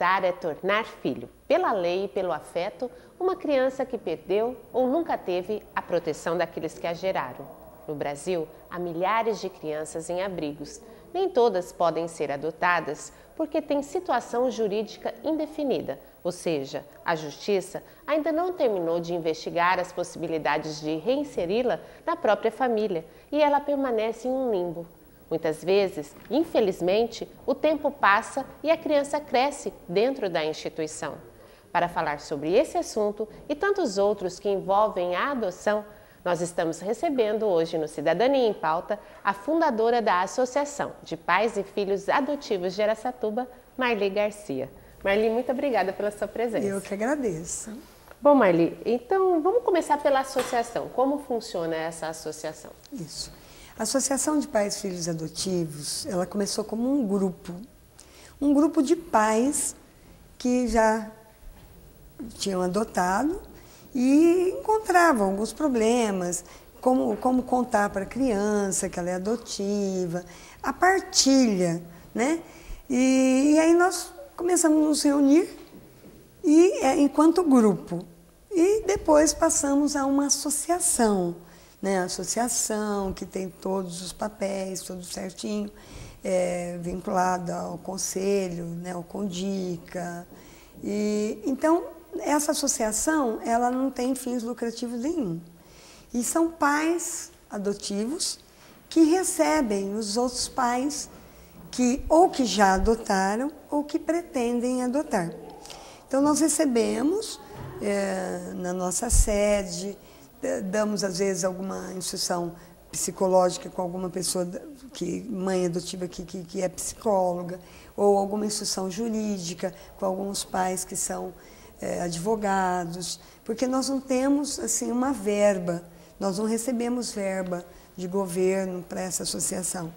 Adotar é tornar filho, pela lei e pelo afeto, uma criança que perdeu ou nunca teve a proteção daqueles que a geraram. No Brasil, há milhares de crianças em abrigos. Nem todas podem ser adotadas porque têm situação jurídica indefinida, ou seja, a Justiça ainda não terminou de investigar as possibilidades de reinseri-la na própria família e ela permanece em um limbo. Muitas vezes, infelizmente, o tempo passa e a criança cresce dentro da instituição. Para falar sobre esse assunto e tantos outros que envolvem a adoção, nós estamos recebendo hoje no Cidadania em Pauta a fundadora da Associação de Pais e Filhos Adotivos de Aracatuba, Marli Garcia. Marli, muito obrigada pela sua presença. Eu que agradeço. Bom, Marli, então vamos começar pela associação. Como funciona essa associação? Isso. A Associação de Pais e Filhos Adotivos, ela começou como um grupo, um grupo de pais que já tinham adotado e encontravam alguns problemas, como, como contar para a criança que ela é adotiva, a partilha, né? E, e aí nós começamos a nos reunir e, é, enquanto grupo. E depois passamos a uma associação né? Associação que tem todos os papéis, tudo certinho, é, vinculado ao conselho, né? ao Condica. E, então, essa associação, ela não tem fins lucrativos nenhum. E são pais adotivos que recebem os outros pais que ou que já adotaram ou que pretendem adotar. Então nós recebemos é, na nossa sede damos às vezes alguma instrução psicológica com alguma pessoa que mãe adotiva que, que, que, é psicóloga ou alguma instrução jurídica com alguns pais que são é, advogados porque nós não temos assim uma verba nós não recebemos verba de governo para essa associação.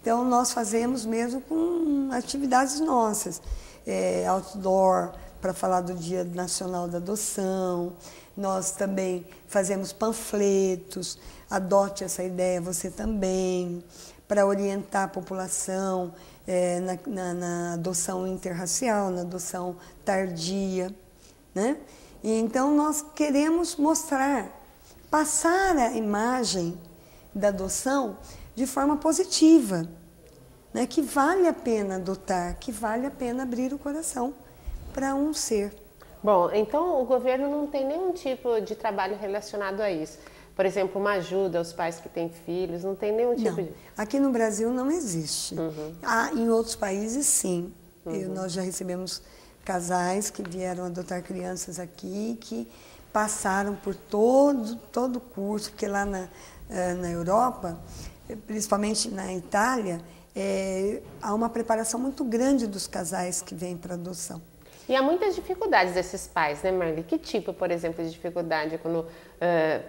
Então nós fazemos mesmo com atividades nossas é, outdoor para falar do Dia Nacional da Adoção nós também fazemos panfletos, adote essa ideia você também, para orientar a população é, na, na, na, adoção interracial, na adoção tardia. Né? E então nós queremos mostrar, passar a imagem da adoção de forma positiva, né? que vale a pena adotar, que vale a pena abrir o coração para um ser. Bom, então o governo não tem nenhum tipo de trabalho relacionado a isso. Por exemplo, uma ajuda aos pais que têm filhos, não tem nenhum tipo não. de. Aqui no Brasil não existe. Uhum. Ah, em outros países, sim. Uhum. Eu, nós já recebemos casais que vieram adotar crianças aqui, que passaram por todo, todo o curso, porque lá na, eh, na Europa, principalmente na Itália, é, há uma preparação muito grande dos casais que vêm para adoção. E há muitas dificuldades desses pais, né, Marli? Que tipo, por exemplo, de dificuldade quando, uh,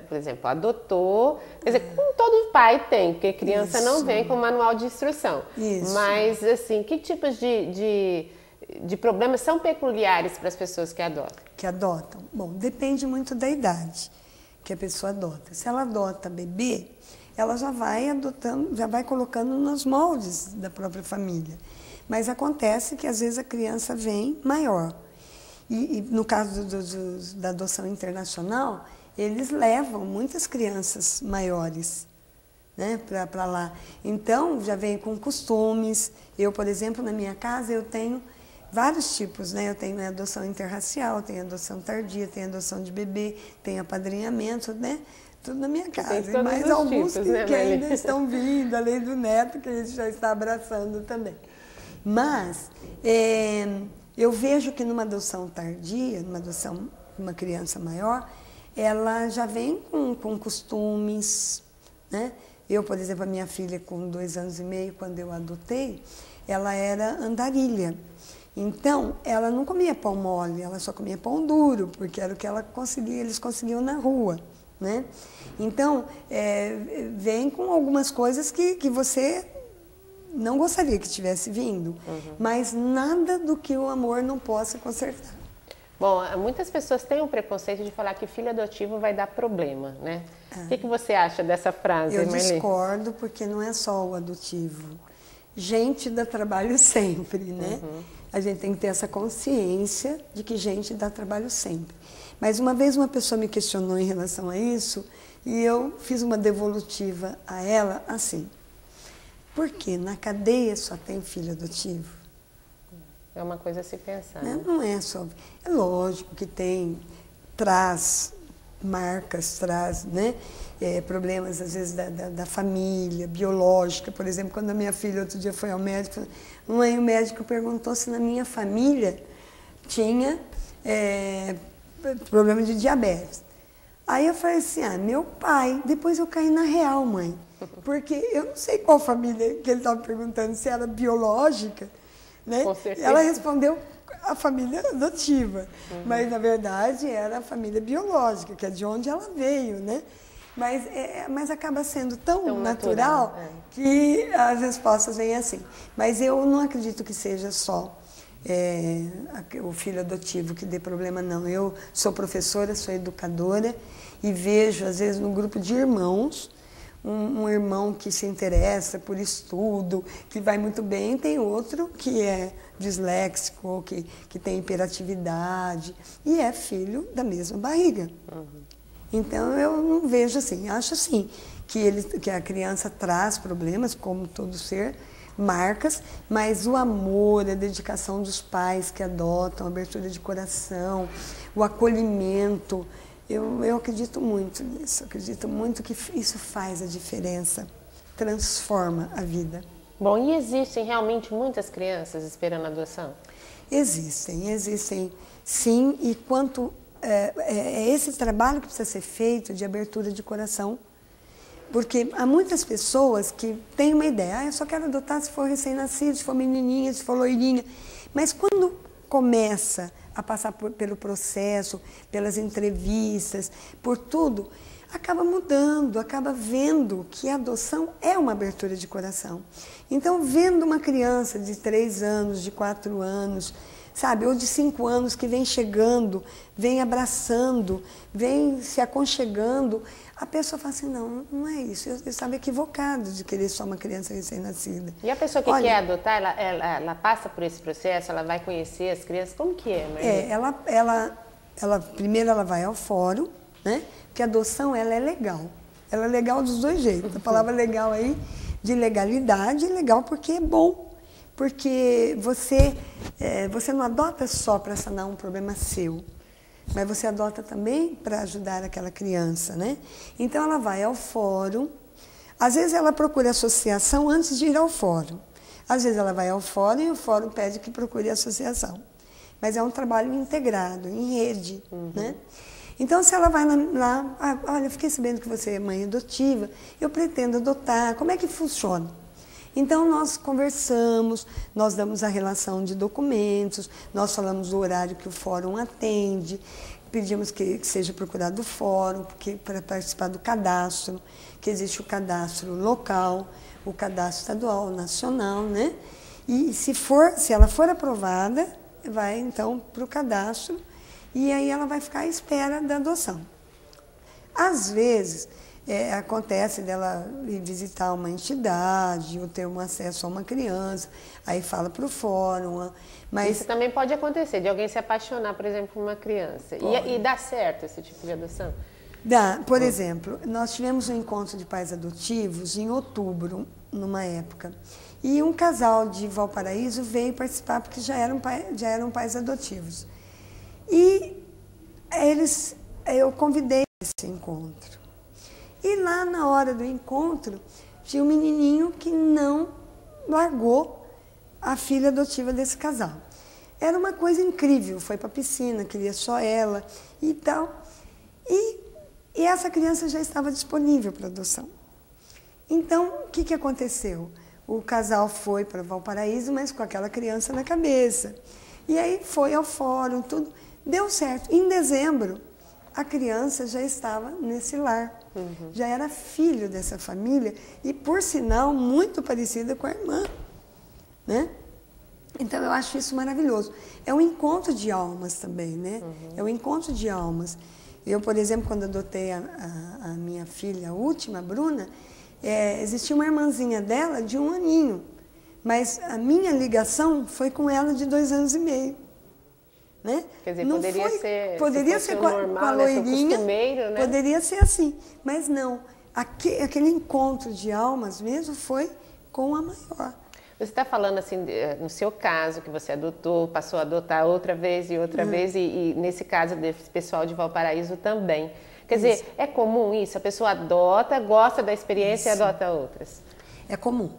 por exemplo, adotou? Quer dizer, como todo pai tem, porque criança Isso. não vem com manual de instrução. Isso. Mas, assim, que tipos de, de, de problemas são peculiares para as pessoas que adotam? Que adotam? Bom, depende muito da idade que a pessoa adota. Se ela adota bebê, ela já vai adotando, já vai colocando nos moldes da própria família. Mas acontece que às vezes a criança vem maior. E, e no caso do, do, da adoção internacional, eles levam muitas crianças maiores né, para lá. Então, já vem com costumes. Eu, por exemplo, na minha casa, eu tenho vários tipos, né? Eu tenho adoção interracial, tenho adoção tardia, tenho adoção de bebê, tenho apadrinhamento, né? Tudo na minha casa. E mais alguns tipos, que, né, que ainda estão vindo, além do neto, que a gente já está abraçando também. Mas é, eu vejo que numa adoção tardia, numa adoção de uma criança maior, ela já vem com, com costumes, né? Eu, por exemplo, a minha filha com dois anos e meio, quando eu adotei, ela era andarilha. Então, ela não comia pão mole, ela só comia pão duro, porque era o que ela conseguia, eles conseguiam na rua, né? Então, é, vem com algumas coisas que, que você não gostaria que tivesse vindo, uhum. mas nada do que o amor não possa consertar. Bom, muitas pessoas têm o preconceito de falar que filho adotivo vai dar problema, né? É. O que, que você acha dessa frase, Eu Marli? discordo, porque não é só o adotivo. Gente dá trabalho sempre, né? Uhum. A gente tem que ter essa consciência de que gente dá trabalho sempre. Mas uma vez uma pessoa me questionou em relação a isso e eu fiz uma devolutiva a ela assim. Por que na cadeia só tem filho adotivo? É uma coisa a se pensar. Né? Não é só. É lógico que tem, traz marcas, traz né, é, problemas, às vezes, da, da, da, família, biológica. Por exemplo, quando a minha filha outro dia foi ao médico, mãe, o médico perguntou se na minha família tinha é, problema de diabetes. Aí eu falei assim, ah, meu pai. Depois eu caí na real, mãe. Porque eu não sei qual família que ele estava perguntando, se era biológica, né? Com certeza. Ela respondeu a família adotiva, uhum. mas na verdade era a família biológica, que é de onde ela veio, né? Mas, é, mas acaba sendo tão, tão natural, natural é. que as respostas vêm assim. Mas eu não acredito que seja só é, o filho adotivo que dê problema, não. Eu sou professora, sou educadora e vejo, às vezes, num grupo de irmãos, um, um, irmão que se interessa por estudo, que vai muito bem, tem outro que é disléxico ou que, que tem hiperatividade e é filho da mesma barriga. Uhum. Então eu não vejo assim, acho assim que, ele, que a criança traz problemas, como todo ser, marcas, mas o amor, a dedicação dos pais que adotam, a abertura de coração, o acolhimento, eu, eu acredito muito nisso, acredito muito que isso faz a diferença, transforma a vida. Bom, e existem realmente muitas crianças esperando adoção? Existem, existem sim, e quanto é, é, é esse trabalho que precisa ser feito de abertura de coração porque há muitas pessoas que têm uma ideia, ah, eu só quero adotar se for recém-nascido, se for menininha, se for loirinha. Mas quando começa a passar por, pelo processo, pelas entrevistas, por tudo, acaba mudando, acaba vendo que a adoção é uma abertura de coração. Então, vendo uma criança de três anos, de quatro anos, sabe, ou de cinco anos que vem chegando, vem abraçando, vem se aconchegando, a pessoa fala assim, não, não é isso, eu, eu estava equivocado de querer só uma criança recém-nascida. E a pessoa que Olha, quer adotar, ela, ela, ela, passa por esse processo, ela vai conhecer as crianças, como que é? Maria? É, ela, ela, ela, primeiro ela vai ao fórum, né, a adoção ela é legal, ela é legal dos dois jeitos, a palavra legal aí, de legalidade, legal porque é bom, porque você, é, você não adota só para sanar um problema seu, mas você adota também para ajudar aquela criança, né? Então ela vai ao fórum, às vezes ela procura associação antes de ir ao fórum. Às vezes ela vai ao fórum e o fórum pede que procure associação. Mas é um trabalho integrado, em rede, uhum. né? Então, se ela vai lá, ah, olha, fiquei sabendo que você é mãe adotiva, eu pretendo adotar, como é que funciona? Então nós conversamos, nós damos a relação de documentos, nós falamos o horário que o fórum atende, pedimos que, seja procurado o fórum para participar do cadastro, que existe o cadastro local, o cadastro estadual, nacional, né? E se for, se ela for aprovada, vai então para o cadastro e aí ela vai ficar à espera da adoção. Às vezes, é, acontece dela ir visitar uma entidade ou ter um acesso a uma criança, aí fala para o fórum. Mas... Isso também pode acontecer, de alguém se apaixonar, por exemplo, por uma criança. E, e dá certo esse tipo de adoção? Dá. Por exemplo, nós tivemos um encontro de pais adotivos em outubro, numa época. E um casal de Valparaíso veio participar porque já eram, pai, já eram pais adotivos. E eles, eu convidei esse encontro. E lá na hora do encontro, tinha um menininho que não largou a filha adotiva desse casal. Era uma coisa incrível, foi para a piscina, queria só ela e tal. E, e essa criança já estava disponível para adoção. Então, o que, que aconteceu? O casal foi para Valparaíso, mas com aquela criança na cabeça. E aí foi ao fórum, tudo. Deu certo. Em dezembro, a criança já estava nesse lar. Uhum. Já era filho dessa família e, por sinal, muito parecida com a irmã. Né? Então, eu acho isso maravilhoso. É um encontro de almas também, né? Uhum. É um encontro de almas. Eu, por exemplo, quando adotei a, a, a minha filha, a última, a Bruna, é, existia uma irmãzinha dela de um aninho. Mas a minha ligação foi com ela de dois anos e meio. Né? Quer dizer, não poderia foi, ser, poderia ser com, normal, com a loirinha, né? poderia ser assim, mas não. Aquele, aquele encontro de almas mesmo foi com a maior. Você está falando assim, no seu caso, que você adotou, passou a adotar outra vez e outra hum. vez, e, e, nesse caso desse pessoal de Valparaíso também. Quer isso. dizer, é comum isso? A pessoa adota, gosta da experiência isso. e adota outras? É comum.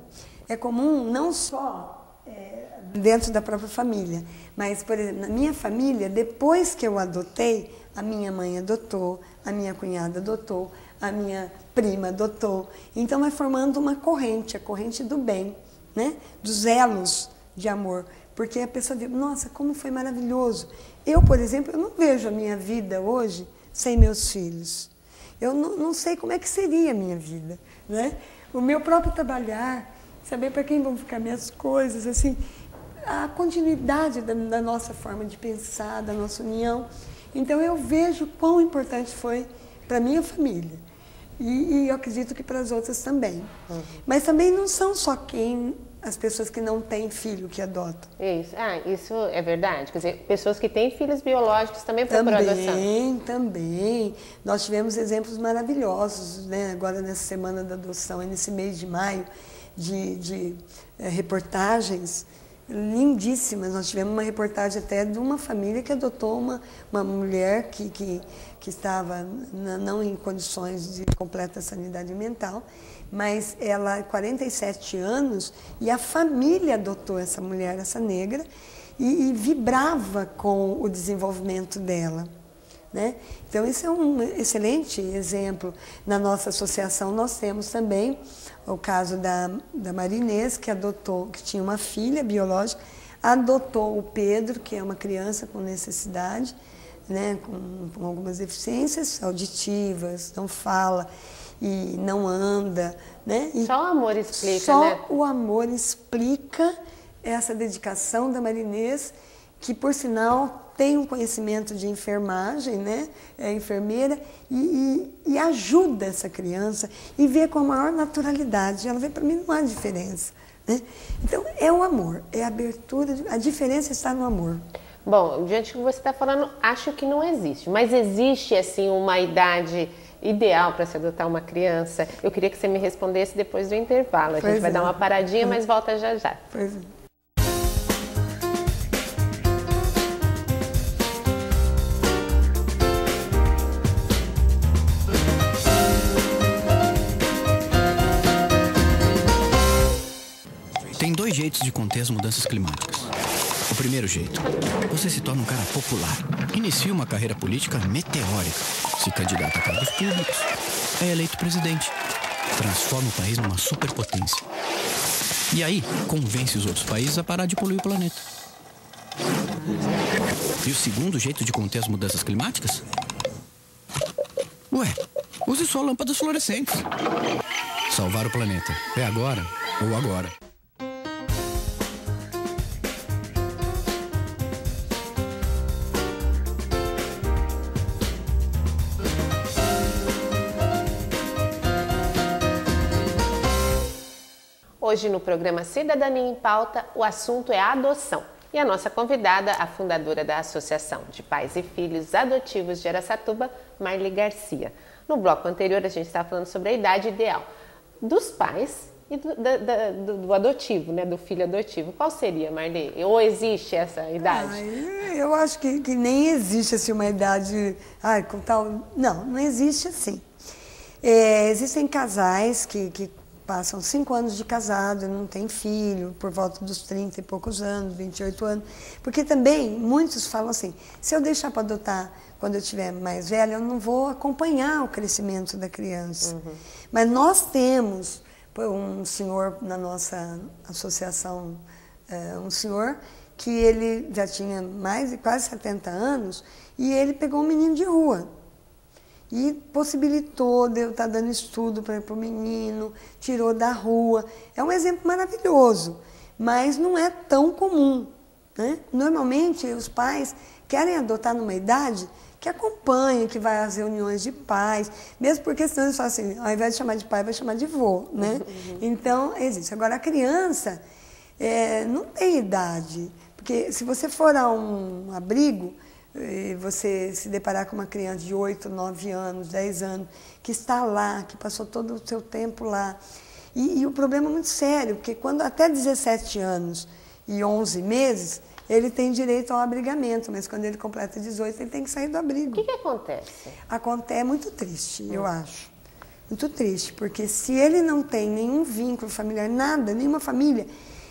É comum não só é, dentro da própria família, mas, por exemplo, na minha família, depois que eu adotei, a minha mãe adotou, a minha cunhada adotou, a minha prima adotou. Então vai formando uma corrente, a corrente do bem, né? dos elos de amor. Porque a pessoa diz, nossa, como foi maravilhoso. Eu, por exemplo, eu não vejo a minha vida hoje sem meus filhos. Eu não, não sei como é que seria a minha vida. Né? O meu próprio trabalhar, saber para quem vão ficar minhas coisas, assim, a continuidade da, da, nossa forma de pensar, da nossa união. Então eu vejo quão importante foi para minha família. E, e, eu acredito que para as outras também. Uhum. Mas também não são só quem as pessoas que não têm filho que adotam. Isso, ah, isso é verdade. Quer dizer, pessoas que têm filhos biológicos também procuram também, adoção. Também, também. Nós tivemos exemplos maravilhosos, né? Agora nessa semana da adoção, nesse mês de maio, de, de é, reportagens lindíssimas. Nós tivemos uma reportagem até de uma família que adotou uma, uma mulher que, que, que estava não em condições de completa sanidade mental mas ela 47 anos e a família adotou essa mulher, essa negra, e, e vibrava com o desenvolvimento dela. Né? Então, isso é um excelente exemplo. Na nossa associação, nós temos também o caso da, da Marinês, que adotou, que tinha uma filha biológica, adotou o Pedro, que é uma criança com necessidade, né, com, com algumas deficiências auditivas, não fala e não anda, né? E só o amor explica, só né? o amor explica essa dedicação da Marinês, que por sinal tem um conhecimento de enfermagem, né? É enfermeira e, e, e ajuda essa criança e vê com a maior naturalidade. Ela vê para mim não há diferença. Né? Então é o amor, é a abertura, a diferença está no amor. Bom, diante do que você está falando, acho que não existe, mas existe assim uma idade ideal para se adotar uma criança? Eu queria que você me respondesse depois do intervalo. A pois gente vai dar uma paradinha, mas volta já já. Pois é. Jeitos de conter as mudanças climáticas. O primeiro jeito, você se torna um cara popular, inicia uma carreira política meteórica, se candidata a cargos públicos, é eleito presidente, transforma o país numa superpotência. E aí, convence os outros países a parar de poluir o planeta. E o segundo jeito de conter as mudanças climáticas? Ué, use só lâmpadas fluorescentes. Salvar o planeta é agora ou agora. Hoje no programa Cidadania em Pauta, o assunto é adoção. E a nossa convidada, a fundadora da Associação de Pais e Filhos Adotivos de Aracatuba, Marli Garcia. No bloco anterior, a gente estava falando sobre a idade ideal dos pais e do, da, da, do, adotivo, né, do filho adotivo. Qual seria, Marli? Ou existe essa idade? Ai, eu acho que, que, nem existe assim, uma idade. Ai, com tal. Não, não existe assim. É, existem casais que, que passam cinco anos de casado, não tem filho, por volta dos 30 e poucos anos, 28 anos. Porque também muitos falam assim: se eu deixar para adotar quando eu estiver mais velha, eu não vou acompanhar o crescimento da criança. Uhum. Mas nós temos um senhor na nossa associação, eh, um senhor que ele já tinha mais de quase 70 anos e ele pegou um menino de rua e possibilitou de eu estar dando estudo para o menino, tirou da rua. É um exemplo maravilhoso, mas não é tão comum. Né? Normalmente, os pais querem adotar numa idade que acompanha, que vai às reuniões de pais, mesmo porque senão eles falam assim, ao invés de chamar de pai, vai chamar de vô, né? Uhum. Então, existe. Agora, a criança, é, não tem idade. Porque se você for a um abrigo, e você se deparar com uma criança de 8, 9 anos, 10 anos, que está lá, que passou todo o seu tempo lá. E, e o problema é muito sério, porque quando até 17 anos e 11 meses, ele tem direito ao abrigamento, mas quando ele completa 18, ele tem que sair do abrigo. O que, que acontece? Acontece, é muito triste, hum. eu acho. Muito triste, porque se ele não tem nenhum vínculo familiar, nada, nenhuma família,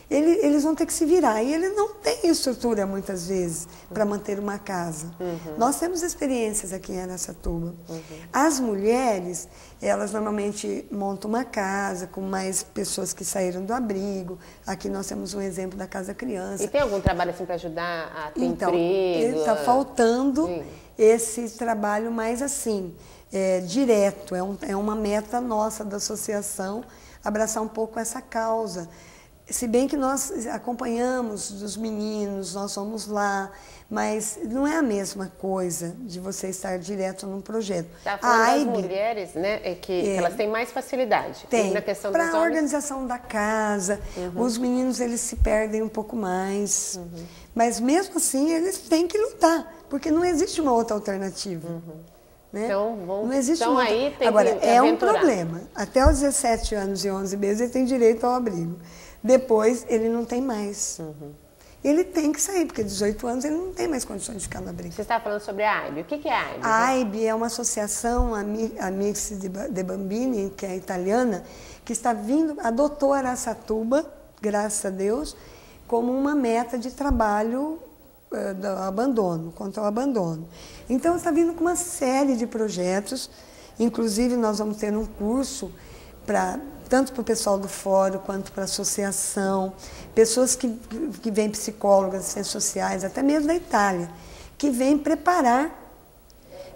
ele, eles vão ter que se virar. E ele não tem estrutura, muitas vezes, para manter uma casa. Uhum. Nós temos experiências aqui em Aracatuba. Uhum. As mulheres, elas normalmente montam uma casa com mais pessoas que saíram do abrigo. Aqui nós temos um exemplo da Casa Criança. E tem algum trabalho assim para ajudar a ter então, emprego? Está faltando Sim. esse trabalho mais assim, é, direto. É, um, é uma meta nossa da associação abraçar um pouco essa causa se bem que nós acompanhamos dos meninos, nós somos lá, mas não é a mesma coisa de você estar direto num projeto. Tá falando a AIB, das mulheres, né, é que, é, que, elas têm mais facilidade. Tem. Na questão para a organização da casa, uhum. os meninos eles se perdem um pouco mais, uhum. mas mesmo assim eles têm que lutar, porque não existe uma outra alternativa. Uhum. Né? Então, vão, não existe então aí tem Agora, que é um problema. Até os 17 anos e 11 meses ele tem direito ao abrigo. Depois ele não tem mais. Uhum. Ele tem que sair, porque 18 anos ele não tem mais condições de ficar na briga. Você está falando sobre a AIB. O que é a AIB? A AIB é uma associação, a Mix de Bambini, que é italiana, que está vindo, adotou Araçatuba, graças a Deus, como uma meta de trabalho uh, do abandono, contra o abandono. Então está vindo com uma série de projetos, inclusive nós vamos ter um curso para tanto para o pessoal do fórum quanto para a associação, pessoas que, que vêm psicólogas, ciências sociais, até mesmo da Itália, que vêm preparar.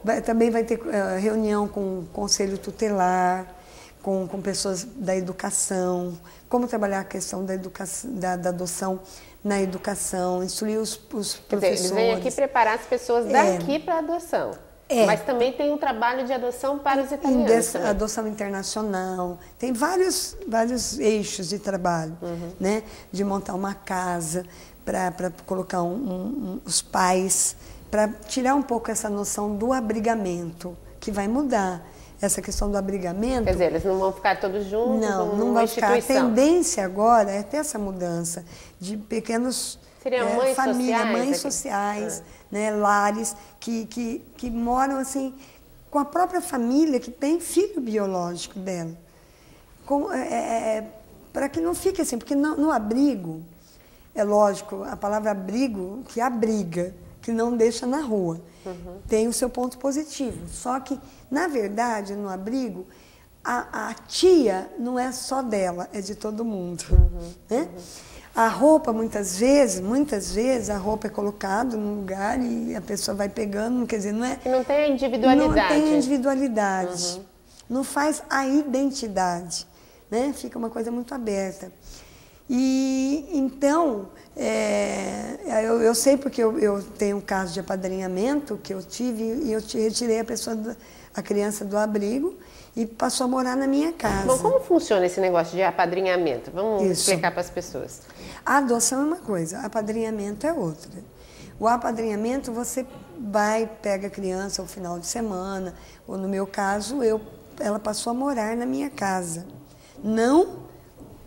Vai, também vai ter uh, reunião com o conselho tutelar, com, com pessoas da educação, como trabalhar a questão da, educação, da, da adoção na educação, instruir os, os professores. Dizer, eles vêm aqui preparar as pessoas é. daqui é. para a adoção. É. Mas também tem um trabalho de adoção para os italianos. Adoção internacional. Tem vários, vários eixos de trabalho, uhum. né? De montar uma casa para colocar um, um, os pais, para tirar um pouco essa noção do abrigamento, que vai mudar. Essa questão do abrigamento. Quer dizer, eles não vão ficar todos juntos? Não, não vai ficar. A tendência agora é ter essa mudança de pequenos Seriam é, mães família, sociais? mães sociais, ah. Né, lares que, que, que moram assim com a própria família que tem filho biológico dela. É, é, é Para que não fique assim, porque no, no, abrigo, é lógico, a palavra abrigo que abriga, que não deixa na rua, uhum. tem o seu ponto positivo. Só que, na verdade, no abrigo, a, a tia não é só dela, é de todo mundo. Uhum. Né? Uhum. A roupa, muitas vezes, muitas vezes, a roupa é colocada num lugar e a pessoa vai pegando, quer dizer, não é... Não tem individualidade. Não tem individualidade. Uhum. Não faz a identidade, né? Fica uma coisa muito aberta. E, então, é, eu, eu, sei porque eu, eu, tenho um caso de apadrinhamento que eu tive e eu retirei a pessoa, a criança do abrigo e passou a morar na minha casa. Bom, como funciona esse negócio de apadrinhamento? Vamos Isso. explicar para as pessoas. A adoção é uma coisa, apadrinhamento é outra. O apadrinhamento você vai, pega a criança ao final de semana, ou no meu caso, eu, ela passou a morar na minha casa. Não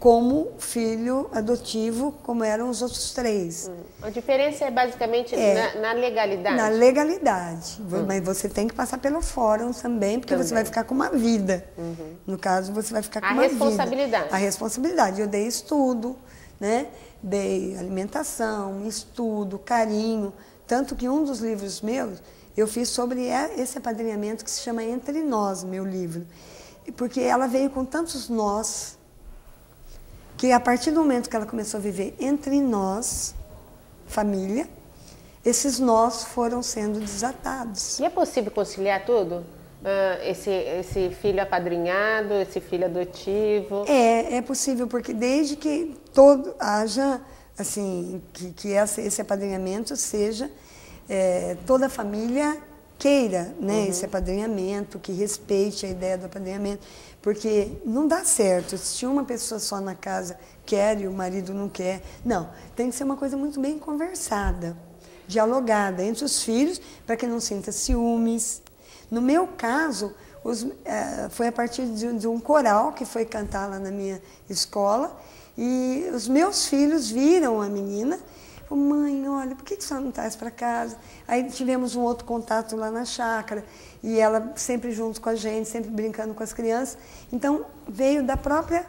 como filho adotivo, como eram os outros três. Hum. A diferença é basicamente é, na, na, legalidade? Na legalidade. Hum. Mas você tem que passar pelo fórum também, porque também. você vai ficar com uma vida. Uhum. No caso, você vai ficar com a uma vida. A responsabilidade. A responsabilidade. Eu dei estudo, né? Dei alimentação, estudo, carinho. Tanto que um dos livros meus, eu fiz sobre esse apadrinhamento que se chama Entre Nós, meu livro. Porque ela veio com tantos nós que a partir do momento que ela começou a viver entre nós, família, esses nós foram sendo desatados. E é possível conciliar tudo? Uh, esse, esse filho apadrinhado, esse filho adotivo? É, é possível, porque desde que todo haja, assim, que, que esse, apadrinhamento seja é, toda a família queira né, esse apadrinhamento, que respeite a ideia do apadrinhamento, porque não dá certo. Se uma pessoa só na casa quer e o marido não quer, não, tem que ser uma coisa muito bem conversada, dialogada entre os filhos, para que não sinta ciúmes. No meu caso, os, eh, foi a partir de, de um coral que foi cantar lá na minha escola, e os meus filhos viram a menina mãe, olha, por que, você não traz para casa? Aí tivemos um outro contato lá na chácara, e ela sempre junto com a gente, sempre brincando com as crianças. Então, veio da própria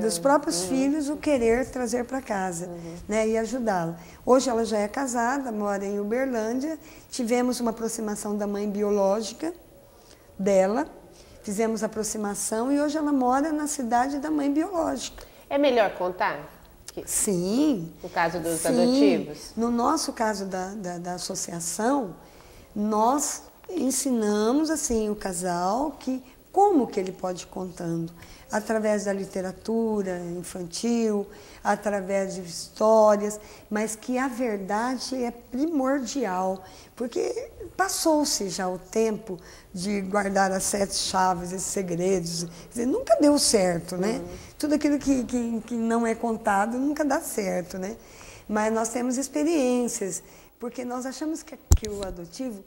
dos próprios uhum. filhos o querer trazer para casa uhum. né, e ajudá-la. Hoje ela já é casada, mora em Uberlândia. Tivemos uma aproximação da mãe biológica dela, fizemos aproximação e hoje ela mora na cidade da mãe biológica. É melhor contar? Sim. No caso dos sim. adotivos? No nosso caso da, da, da, associação, nós ensinamos assim o casal que como que ele pode ir contando através da literatura infantil, através de histórias, mas que a verdade é primordial, porque passou-se já o tempo de guardar as sete chaves, esses segredos. Dizer, nunca deu certo, né? Uhum. Tudo aquilo que, que, que não é contado nunca dá certo, né? Mas nós temos experiências, porque nós achamos que, que o adotivo,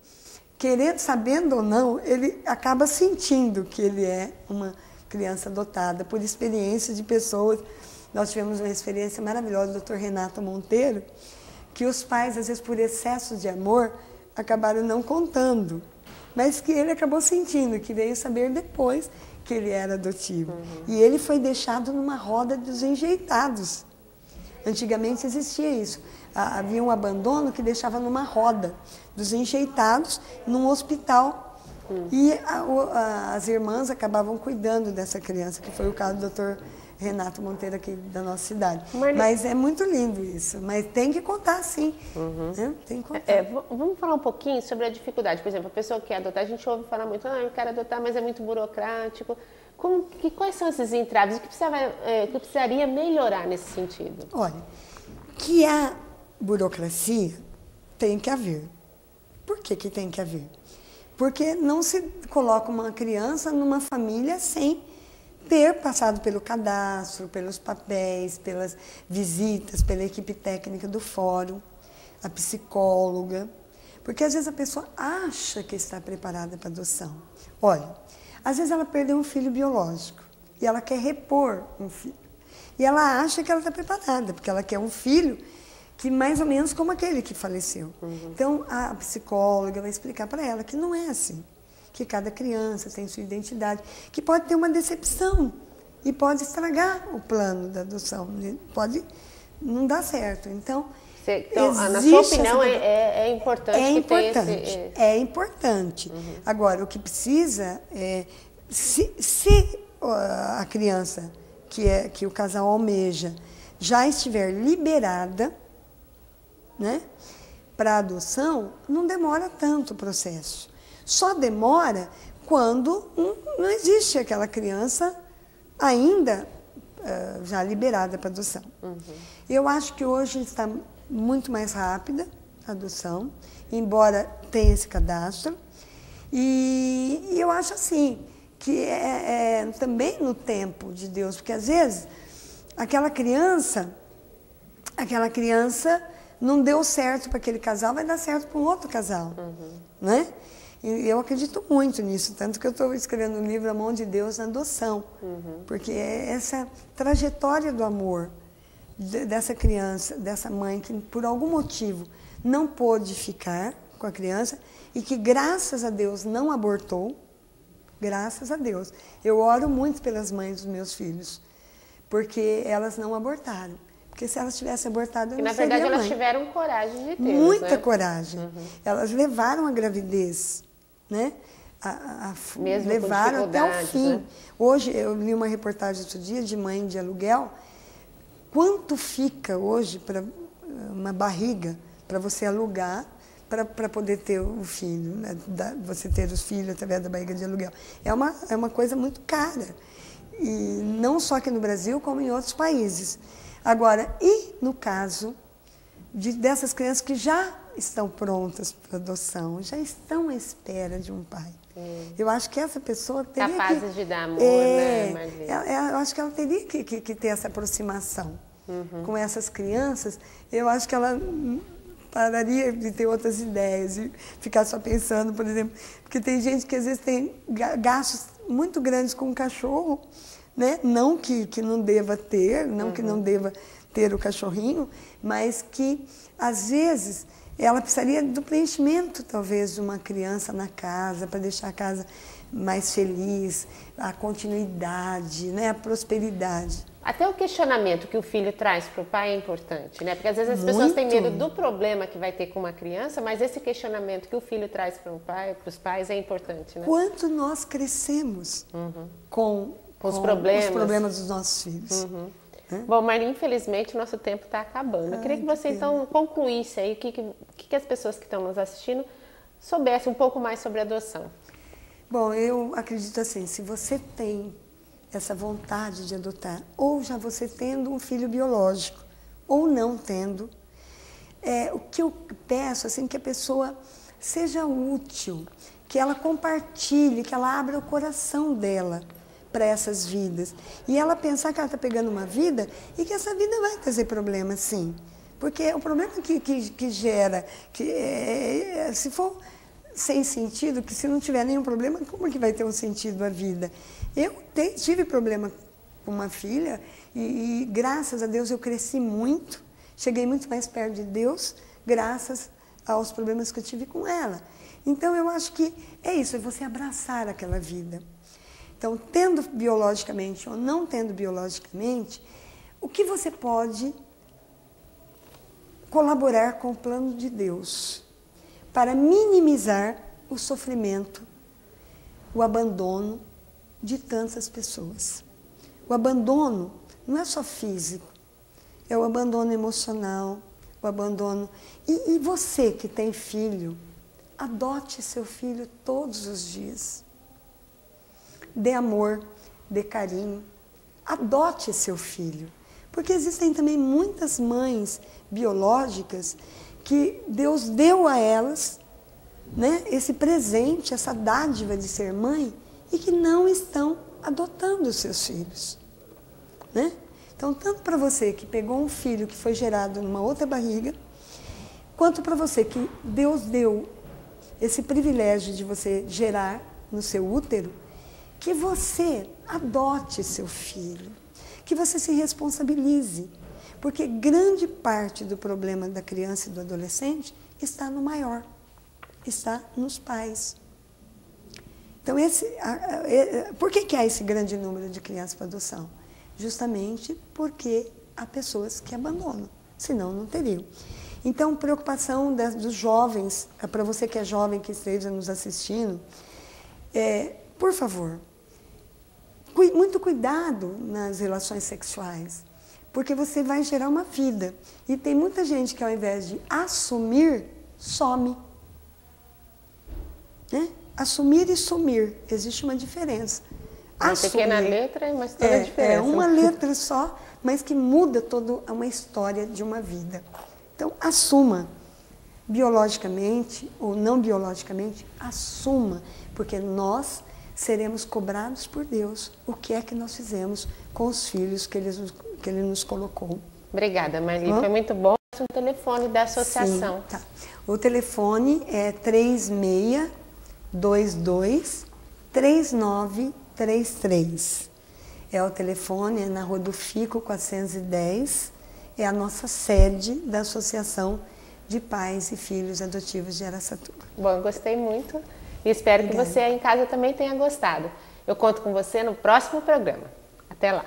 querendo, sabendo ou não, ele acaba sentindo que ele é uma criança adotada, por experiência de pessoas. Nós tivemos uma experiência maravilhosa do Dr. Renato Monteiro, que os pais, às vezes por excesso de amor, acabaram não contando, mas que ele acabou sentindo, que veio saber depois que ele era adotivo. Uhum. E ele foi deixado numa roda dos enjeitados. Antigamente existia isso. Havia um abandono que deixava numa roda dos enjeitados num hospital Hum. E a, a, as irmãs acabavam cuidando dessa criança, que foi o caso do doutor Renato Monteiro aqui da nossa cidade. Marli... Mas é muito lindo isso. Mas tem que contar, sim. Uhum. Né? Tem que contar. É, vamos falar um pouquinho sobre a dificuldade. Por exemplo, a pessoa que quer adotar, a gente ouve falar muito, ah, eu quero adotar, mas é muito burocrático. Como, que, quais são esses entraves? O que, precisava, é, que precisaria melhorar nesse sentido? Olha, que a burocracia tem que haver. Por que, que tem que haver? Porque não se coloca uma criança numa família sem ter passado pelo cadastro, pelos papéis, pelas visitas, pela equipe técnica do fórum, a psicóloga. Porque às vezes a pessoa acha que está preparada para adoção. Olha, às vezes ela perdeu um filho biológico e ela quer repor um filho. E ela acha que ela está preparada, porque ela quer um filho que mais ou menos como aquele que faleceu. Uhum. Então, a psicóloga vai explicar para ela que não é assim, que cada criança tem sua identidade, que pode ter uma decepção e pode estragar o plano da adoção, né? pode não dar certo. Então, então na sua opinião, essa... é, é, é, importante é importante, esse... É importante. Uhum. Agora, o que precisa é, se, se a criança que, é, que o casal almeja já estiver liberada, né, para adoção, não demora tanto o processo. Só demora quando não existe aquela criança ainda uh, já liberada para adoção. Uhum. Eu acho que hoje está muito mais rápida a adoção, embora tenha esse cadastro. E, e eu acho assim, que é, é, também no tempo de Deus, porque às vezes aquela criança, aquela criança não deu certo para aquele casal, vai dar certo para um outro casal, uhum. né? E eu acredito muito nisso, tanto que eu estou escrevendo um livro A Mão de Deus na Adoção, uhum. porque é essa trajetória do amor dessa criança, dessa mãe que por algum motivo não pôde ficar com a criança e que graças a Deus não abortou, graças a Deus. Eu oro muito pelas mães dos meus filhos, porque elas não abortaram. Porque se elas tivessem abortado, eu e, não na verdade, elas tiveram coragem de ter. Muita né? coragem. Uhum. Elas levaram a gravidez, né? A, a, levaram até o fim. Né? Hoje, eu li uma reportagem outro dia de mãe de aluguel. Quanto fica hoje para uma barriga para você alugar para poder ter o filho, né? da, você ter os filhos através da barriga de aluguel? É uma, é uma coisa muito cara. E não só aqui no Brasil, como em outros países. Agora, e no caso de, dessas crianças que já estão prontas para adoção, já estão à espera de um pai. Eu acho que essa pessoa teria Capazes que... de dar amor, é, né, Marli? Eu acho que ela teria que, que, que ter essa aproximação uhum. com essas crianças. Eu acho que ela pararia de ter outras ideias e ficar só pensando, por exemplo, porque tem gente que às vezes tem gastos muito grandes com o cachorro, né? Não que, que não deva ter, não uhum. que não uhum. deva ter o cachorrinho, mas que às vezes ela precisaria do preenchimento, talvez, de uma criança na casa, para deixar a casa mais feliz, a continuidade, né? a prosperidade. Até o questionamento que o filho traz para o pai é importante, né? Porque às vezes as Muito. pessoas têm medo do problema que vai ter com uma criança, mas esse questionamento que o filho traz para o pai, para os pais, é importante, né? Quanto nós crescemos uhum. com, com, os, problemas. os problemas dos nossos filhos. Uhum. Bom, Maria, infelizmente o nosso tempo está acabando. Eu queria que você então concluísse aí o que, que, que as pessoas que estão nos assistindo soubessem um pouco mais sobre adoção. Bom, eu acredito assim, se você tem essa vontade de adotar, ou já você tendo um filho biológico, ou não tendo, é, o que eu peço assim que a pessoa seja útil, que ela compartilhe, que ela abra o coração dela para essas vidas. E ela pensar que ela está pegando uma vida e que essa vida vai trazer problemas, sim. Porque o problema que, que, que gera, que é, é, se for sem sentido, que se não tiver nenhum problema, como que vai ter um sentido a vida? Eu te, tive problema com uma filha e, e, graças a Deus eu cresci muito, cheguei muito mais perto de Deus, graças aos problemas que eu tive com ela. Então eu acho que é isso, é você abraçar aquela vida. Então, tendo biologicamente ou não tendo biologicamente, o que você pode colaborar com o plano de Deus para minimizar o sofrimento, o abandono de tantas pessoas. O abandono não é só físico, é o abandono emocional, o abandono. E, e você que tem filho, adote seu filho todos os dias dê amor, dê carinho. Adote seu filho. Porque existem também muitas mães biológicas que Deus deu a elas né, esse presente, essa dádiva de ser mãe e que não estão adotando os seus filhos. Né? Então, tanto para você que pegou um filho que foi gerado numa outra barriga, quanto para você que Deus deu esse privilégio de você gerar no seu útero, que você adote seu filho, que você se responsabilize, porque grande parte do problema da criança e do adolescente está no maior, está nos pais. Então, esse, por que, que há esse grande número de crianças para adoção? Justamente porque há pessoas que abandonam, senão não teriam. Então, preocupação das, dos jovens, é para você que é jovem, que esteja nos assistindo, é, por favor, muito cuidado nas relações sexuais, porque você vai gerar uma vida. E tem muita gente que ao invés de assumir, some. Né? Assumir e sumir, existe uma diferença. Uma assumir, pequena letra, mas toda é, a diferença. É uma letra só, mas que muda toda uma história de uma vida. Então, assuma, biologicamente ou não biologicamente, assuma, porque nós seremos cobrados por Deus o que é que nós fizemos com os filhos que Ele, que ele nos colocou. Obrigada, Marli. Hum? Foi muito bom. O telefone da associação. Sim, tá. O telefone é 3622 3933. É o telefone, é na Rua do Fico 410. É a nossa sede da Associação de Pais e Filhos Adotivos de Aracatuba. Bom, gostei muito. E espero Obrigada. que você aí em casa também tenha gostado. Eu conto com você no próximo programa. Até lá!